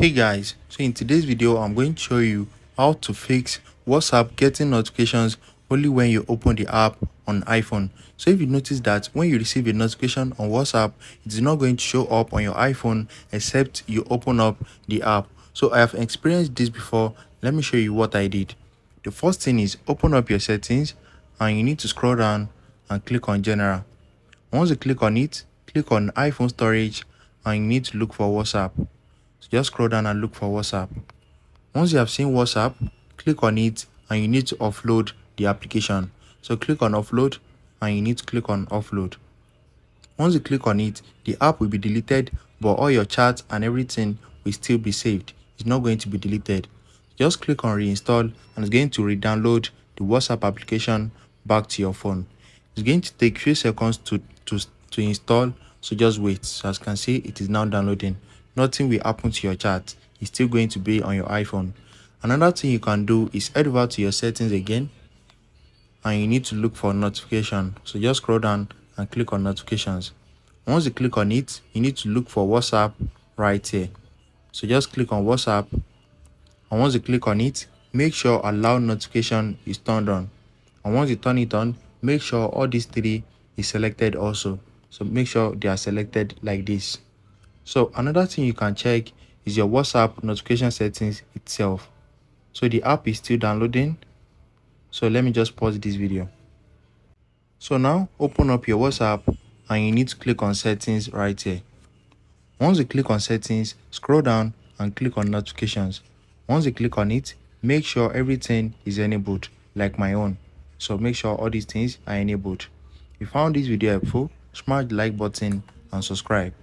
hey guys so in today's video i'm going to show you how to fix whatsapp getting notifications only when you open the app on iphone. So if you notice that when you receive a notification on whatsapp it's not going to show up on your iphone except you open up the app. So i have experienced this before. Let me show you what i did. The first thing is open up your settings and you need to scroll down and click on general. Once you click on it click on iphone storage and you need to look for whatsapp just scroll down and look for whatsapp. Once you have seen whatsapp click on it and you need to offload the application. So click on offload and you need to click on offload. Once you click on it the app will be deleted but all your chats and everything will still be saved. It's not going to be deleted. Just click on reinstall and it's going to re-download the whatsapp application back to your phone. It's going to take few seconds to to to install. So just wait. So as you can see it is now downloading nothing will happen to your chat it's still going to be on your iphone. Another thing you can do is head over to your settings again and you need to look for notification. So just scroll down and click on notifications. Once you click on it you need to look for whatsapp right here. So just click on whatsapp and once you click on it make sure allow notification is turned on. And once you turn it on make sure all these three is selected also. So make sure they are selected like this so another thing you can check is your whatsapp notification settings itself. So the app is still downloading. So let me just pause this video. So now open up your whatsapp and you need to click on settings right here. Once you click on settings scroll down and click on notifications. Once you click on it make sure everything is enabled like my own. So make sure all these things are enabled. If you found this video helpful smash the like button and subscribe